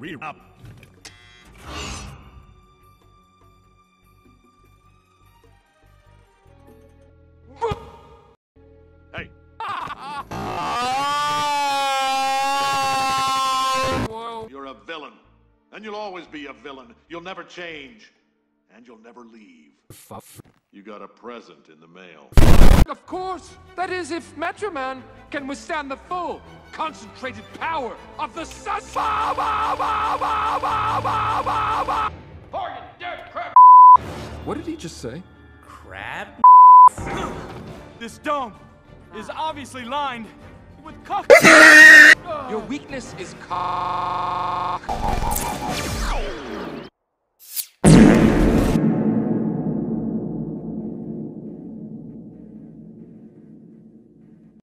Rear up. Hey, you're a villain. And you'll always be a villain. You'll never change. And you'll never leave. Fuff. You got a present in the mail. Of course! That is, if Metro Man can withstand the full, concentrated power of the sun. Bargain, dead crap! What did he just say? Crab? This dome is obviously lined with cock. Your weakness is cock.